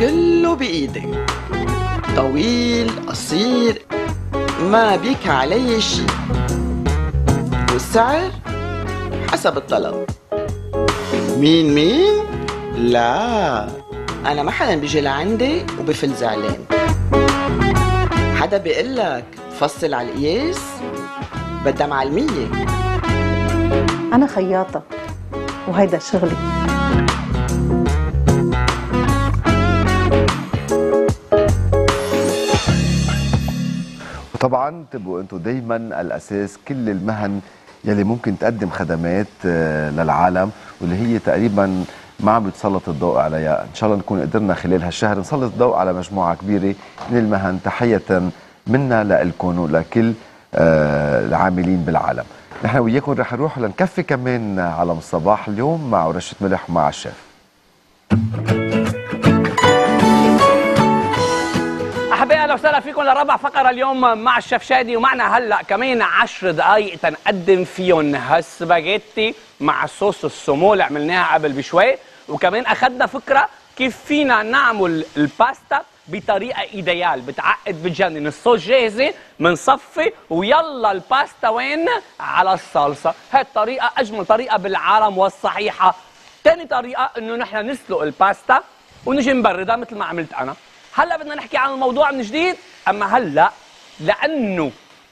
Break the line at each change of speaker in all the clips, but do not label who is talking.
كله بإيدي طويل قصير ما بيك علي شي والسعر حسب الطلب. مين مين؟ لا. أنا ما حدا بيجي لعندي وبفل زعلان. حدا بيقلك فصل على القياس بدها معلمية
أنا خياطة وهيدا شغلي.
وطبعا تبقوا أنتم دايما الأساس كل المهن يلي ممكن تقدم خدمات آه، للعالم واللي هي تقريبا ما عم يتسلط الضوء عليها. إن شاء الله نكون قدرنا خلال هالشهر نسلط الضوء على مجموعة كبيرة من المهن تحية منا لكم ولكل آه، العاملين بالعالم. نحن وياكم رح نروح لنكفي كمان عالم الصباح اليوم مع رشه ملح مع الشيف.
وسهلا فيكم لرابع فقرة اليوم مع الشيف شادي ومعنا هلأ كمان 10 دقائق تنقدم فيهم هالسباجيتي مع صوص السمو اللي عملناها قبل بشوي. وكمان أخذنا فكرة كيف فينا نعمل الباستا بطريقة ideal بتعقد بتجنن الصوص جاهزة بنصفي ويلا الباستا وين؟ على الصلصة. هاي الطريقة أجمل طريقة بالعالم والصحيحة. تاني طريقة إنه نحن نسلق الباستا ونجي نبردها مثل ما عملت أنا. هلا بدنا نحكي عن الموضوع من جديد؟ أما هلا لأنه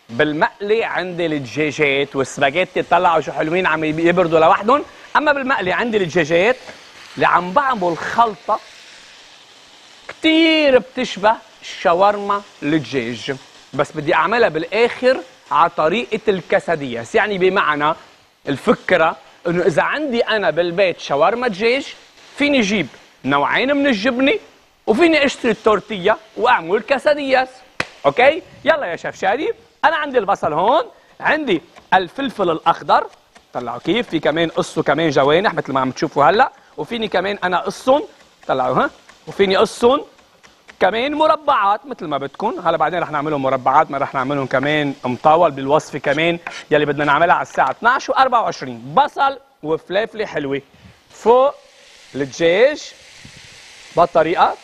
بالمقلي عندي الدجاجات والسباجيتي طلعوا شو حلوين عم يبردوا لوحدهم. أما بالمقلي عندي الدجاجات اللي عم بعمل خلطة كتير بتشبه الشاورما الدجاج. بس بدي أعملها بالآخر على طريقة الكاسادياس يعني بمعنى الفكرة إنه إذا عندي أنا بالبيت شاورما دجاج فيني أجيب نوعين من الجبنة وفيني اشتري التورتية واعمل كاسادياس أوكي؟ يلا يا شيف شادي أنا عندي البصل هون عندي الفلفل الأخضر. طلعوا كيف؟ في كمان قصوا كمان جوانح مثل ما عم تشوفوا هلأ. وفيني كمان أنا قصهم. طلعوا ها؟ وفيني قصهم. كمان مربعات مثل ما بدكم. هلأ بعدين رح نعملهم مربعات ما رح نعملهم كمان مطاول بالوصفه كمان يلي بدنا نعملها على الساعة 12 و24 بصل وفلافلة حلوة. فوق الدجاج بهالطريقه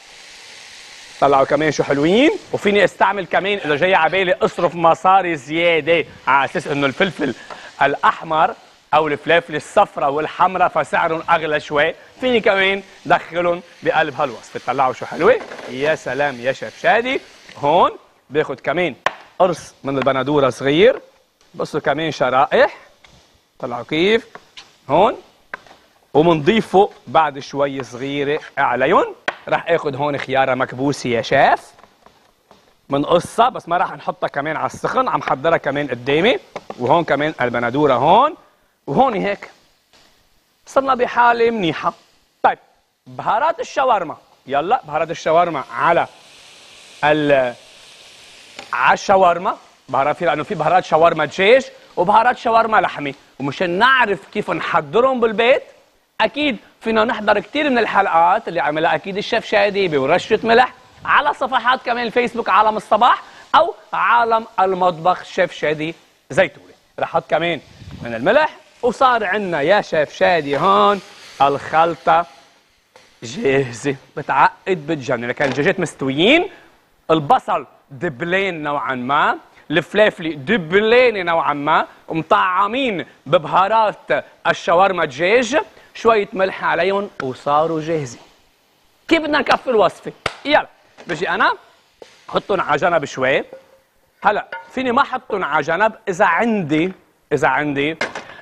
طلعوا كمان شو حلوين. وفيني استعمل كمان إذا جاي على بالي أصرف مصاري زيادة على أساس إنه الفلفل الأحمر أو الفلافل الصفراء والحمراء فسعرهم أغلى شوي. فيني كمان دخلهم بقلب هالوصفة. طلعوا شو حلوة. يا سلام يا شيف شادي. هون باخذ كمان قرص من البندورة صغير. بصوا كمان شرائح. طلعوا كيف. هون. ومنضيفه بعد شوي صغيرة عليهم. رح آخذ هون خيارة مكبوسة يا شيف. من قصة بس ما راح نحطها كمان على السخن عم حضرها كمان قدامي. وهون كمان البندورة هون. وهون هيك. صرنا بحالة منيحة. طيب بهارات الشاورما. يلا بهارات الشاورما على ال على الشاورما. بهارات في لأنه في بهارات شاورما دجاج وبهارات شاورما لحمة. ومشان نعرف كيف نحضرهم بالبيت أكيد فينا نحضر كثير من الحلقات اللي عملها أكيد الشيف شادي بورشة ملح على صفحات كمان الفيسبوك عالم الصباح أو عالم المطبخ شيف شادي زيتوني رح أحط كمان من الملح وصار عندنا يا شيف شادي هون الخلطة جاهزة. بتعقد بتجنن لكن الدجاجات مستويين. البصل دبلين نوعا ما. الفلافله دبلين نوعا ما. مطعمين ببهارات الشاورما دجاج شوية ملح عليهم وصاروا جاهزين. كيف بدنا نكفي الوصفة؟ يلا بجي أنا حطهم على جنب شوي. هلا فيني ما أحطهم على جنب إذا عندي إذا عندي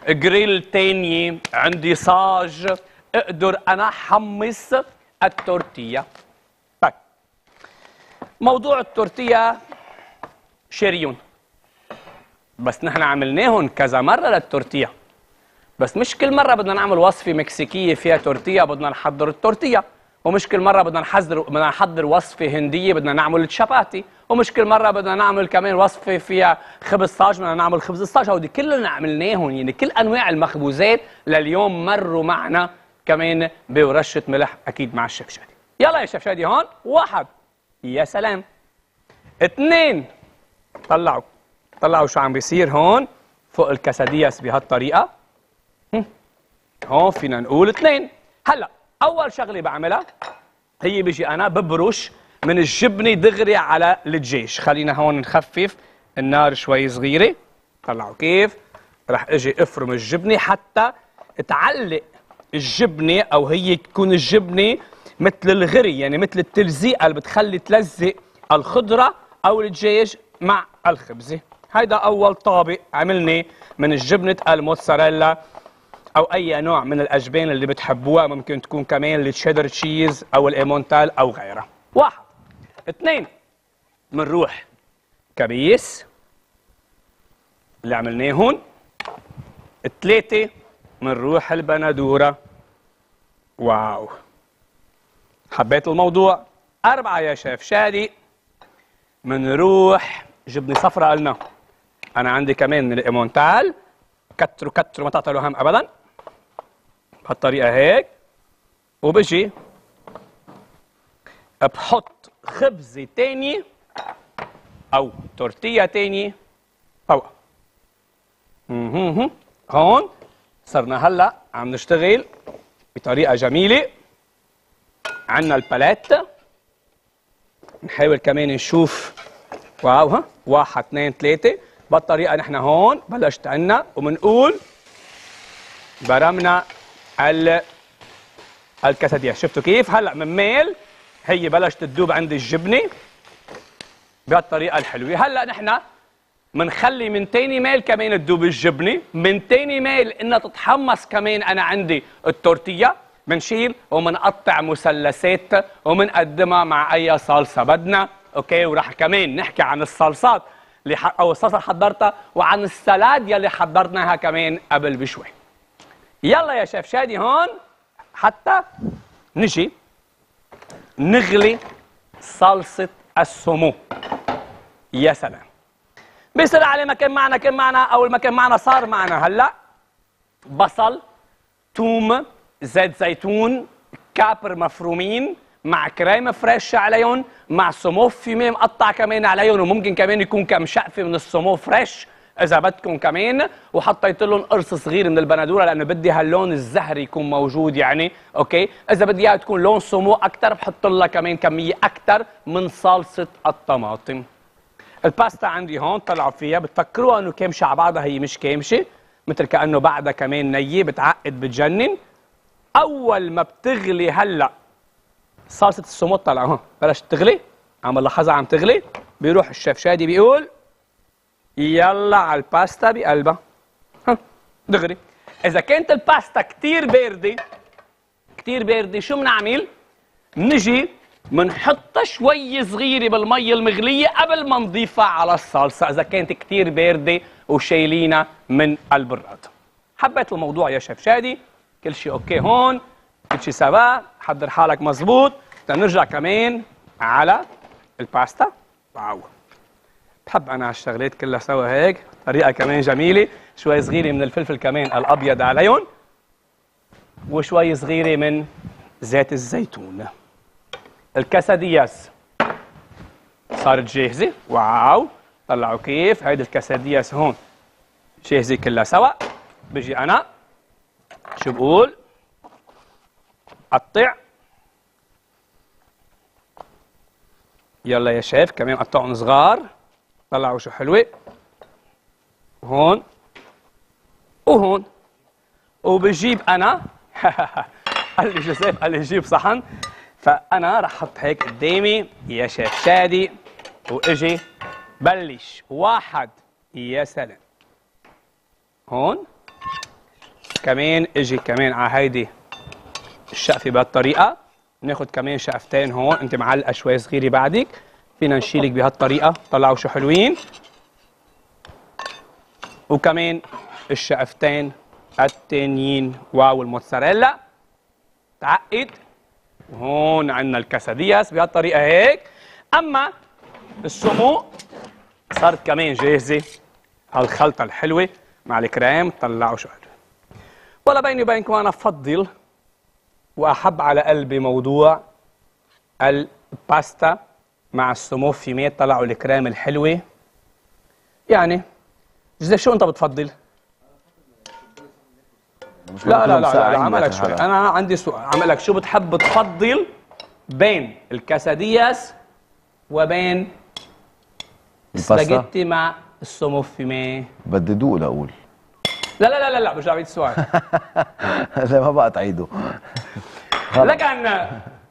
جريل تانية عندي صاج أقدر أنا حمص التورتية. طيب موضوع التورتية شاريون بس نحن عملناهم كذا مرة للتورتية. بس مش كل مرة بدنا نعمل وصفة مكسيكية فيها تورتية بدنا نحضر التورتية. ومش كل مرة بدنا نحضر بدنا نحضر وصفة هندية بدنا نعمل الشباتي ومش كل مرة بدنا نعمل كمان وصفة فيها خبز طاج بدنا نعمل خبز الطاج هودي كلهم عملناهم يعني كل أنواع المخبوزات لليوم مروا معنا كمان بورشه ملح. أكيد مع الشيف شادي. يلا يا شيف شادي هون واحد. يا سلام. اثنين. طلعوا. طلعوا شو عم بيصير هون؟ فوق الكاسادياس بهالطريقة. هون فينا نقول اثنين. هلا أول شغلة بعملها هي بيجي أنا ببرش من الجبنة دغري على الدجاج. خلينا هون نخفف النار شوي صغيرة. طلعوا كيف؟ رح إجي أفرم الجبنة حتى تعلق الجبنة أو هي تكون الجبنة مثل الغري يعني مثل التلزيقه اللي بتخلي تلزق الخضرة أو الدجاج مع الخبزة. هيدا أول طابق عملناه من الجبنه الموزاريلا. أو أي نوع من الاجبان اللي بتحبوها ممكن تكون كمان ال cheddar cheese أو ال emmental أو غيرها. واحد. اثنين. منروح. كبيس. اللي عملناه هون. ثلاثة. منروح البندورة. واو. حبيت الموضوع. أربعة يا شيف. شادي. منروح. جبنة صفراء قلنا. أنا عندي كمان من الإيمونتال كتروا كتروا ما تعطلوا هم أبدا. بهالطريقة هيك وبجي بحط خبزة تاني أو تورتية تاني فوق مهم. هون صرنا هلأ عم نشتغل بطريقة جميلة. عنا ال palette نحاول كمان نشوف wow ها واحد اثنين ثلاثة. بالطريقة نحن هون بلشت عنا وبنقول برمنا ال الكاساديا. شفتوا كيف؟ هلا من ميل هي بلشت تذوب عند الجبنة بهالطريقة الحلوة. هلا نحن منخلي من تاني ميل كمان تذوب الجبنة. من تاني ميل إنها تتحمص كمان أنا عندي التورتيا. بنشيل ومنقطع مثلثات ومنقدمها مع أي صلصة بدنا. okay؟ وراح كمان نحكي عن الصلصات اللي. أو الصلصة اللي حضرتها وعن ال salade يلي حضرناها كمان قبل بشوي. يلا يا شيف شادي هون حتى نجي نغلي صلصة السمو. يا سلام. بيصير عليه ما كان معنا كان معنا أول ما كان معنا صار معنا. هلأ بصل توم زيت زيتون câpres مفرومين مع crème fraîche عليهم مع saumon fumé مقطع كمان عليهم وممكن كمان يكون كم شقفة من ال saumon frais. إذا بدكم كمان وحطيت لهم قرص صغير من البندورة لأنه بدي هاللون الزهري يكون موجود يعني okay؟ إذا بدي اياها تكون لون سمو أكثر بحط لها كمان كمية أكثر من صلصة الطماطم. الباستا عندي هون طلعوا فيها بتفكروها إنه كامشه على بعضها هي مش كامشه مثل كأنه بعدها كمان نية بتعقد بتجنن. أول ما بتغلي هلأ صلصة السمو طلع هون. بلشت تغلي عم لاحظها عم تغلي بيروح الشيف شادي بيقول يلا على الباستا بقلبها ها دغري اذا كانت الباستا كتير بارده كتير بارده شو بنعمل بنجي بنحطها شوي صغيره بالمي المغليه قبل ما نضيفها على الصلصه اذا كانت كتير بارده وشايلينها من البراد حبيت الموضوع يا شيف شادي كل شيء okay هون كل شيء سوا حضر حالك مزبوط تنرجع كمان على الباستا wow بحب أنا هالشغلات كلها سوا هيك؟ طريقة كمان جميلة. شوي صغيرة من الفلفل كمان الأبيض عليهم. وشوي صغيرة من زيت الزيتون. الكاسادياس صارت جاهزة؟ واو! طلعوا كيف؟ هيدي الكاسادياس هون. جاهزة كلها سوا. بجي أنا. شو بقول؟ قطع. يلا يا شيف كمان قطعهم صغار. طلعوا شو حلوة. هون. وهون. وبجيب أنا. قال لي جوزيف قال لي جيب صحن. فأنا رح أحط هيك قدامي. يا شيف شادي. وإجي. بلش. واحد. يا سلام. هون. كمان إجي كمان. على هيدي الشقفة بهالطريقة. ناخد كمان شقفتين هون. أنت معلقة شوي صغيرة بعدك. فينا نشيلك بهالطريقة طلعوا شو حلوين. وكمان الشقفتين التانيين واو الموتزاريلا. تعقد. وهون عندنا الكاسادياس بهالطريقة هيك. أما السمو صارت كمان جاهزة. هالخلطة الحلوة مع الكريم. طلعوا شو حلو. ولا بيني وبينكم أنا بفضل وأحب على قلبي موضوع الباستا. مع السمو فيميت طلعوا الكريم الحلوة يعني جوزيف شو أنت بتفضل؟ لا لا لا, لا, لا عملك شوي
هذا.
أنا عندي سؤال عملك شو بتحب تفضل بين الكاسادياس وبين
الباستا؟
سباجيتي مع ال saumon fumé
بدي دوق لأقول
لا لا لا لا لا برجع بعيد السؤال
لا ما بقى تعيده
لكن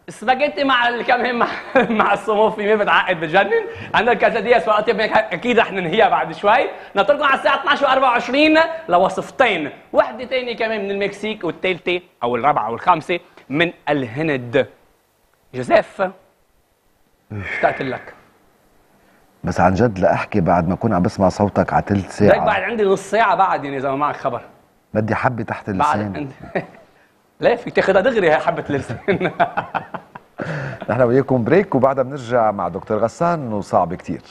سباجيتي مع ال- كمان مع مع ال saumon fumé بتعقد بتجنن. عندنا الكاسادياس وقت هيك أكيد رح ننهيها بعد شوي. نترككم على الساعة 12 و24 لوصفتين. وحدة ثانية كمان من المكسيك والثالثه أو الرابعة والخامسه من الهند. جوزيف اشتقت لك.
بس عن جد لاحكي بعد ما أكون عم بسمع صوتك على ثلث
ليك
ساعه
بعد عندي نص ساعة بعد يعني إذا ما معك خبر.
بدي حبة تحت
بعد
اللسان.
عندي ليه؟ فيك تاخذها دغري هي حبة اللسان.
نحن وياكم بريك وبعدها بنرجع مع دكتور غسان وصعب كتير.